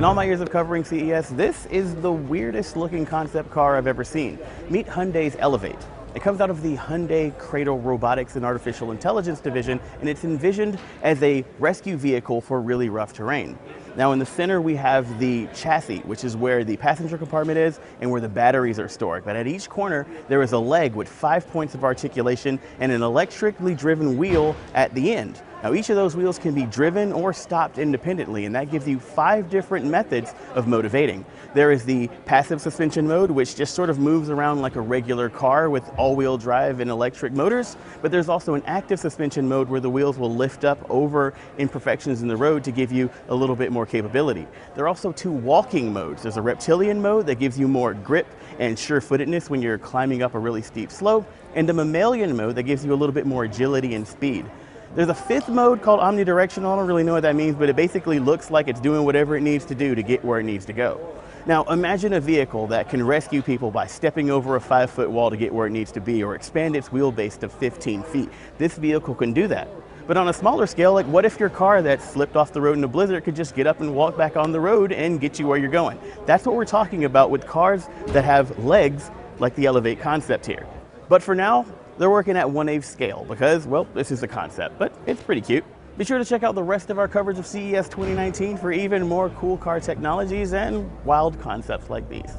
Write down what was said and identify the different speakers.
Speaker 1: In all my years of covering CES, this is the weirdest looking concept car I've ever seen. Meet Hyundai's Elevate. It comes out of the Hyundai Cradle Robotics and Artificial Intelligence division, and it's envisioned as a rescue vehicle for really rough terrain. Now in the center we have the chassis, which is where the passenger compartment is and where the batteries are stored. But at each corner there is a leg with five points of articulation and an electrically driven wheel at the end. Now each of those wheels can be driven or stopped independently and that gives you five different methods of motivating. There is the passive suspension mode which just sort of moves around like a regular car with all-wheel drive and electric motors, but there's also an active suspension mode where the wheels will lift up over imperfections in the road to give you a little bit more capability. There are also two walking modes. There's a reptilian mode that gives you more grip and sure-footedness when you're climbing up a really steep slope, and a mammalian mode that gives you a little bit more agility and speed. There's a fifth mode called omnidirectional. I don't really know what that means, but it basically looks like it's doing whatever it needs to do to get where it needs to go. Now imagine a vehicle that can rescue people by stepping over a five foot wall to get where it needs to be or expand its wheelbase to 15 feet. This vehicle can do that. But on a smaller scale, like what if your car that slipped off the road in a blizzard could just get up and walk back on the road and get you where you're going? That's what we're talking about with cars that have legs like the Elevate concept here. But for now, they're working at 1 8 scale because, well, this is the concept, but it's pretty cute. Be sure to check out the rest of our coverage of CES 2019 for even more cool car technologies and wild concepts like these.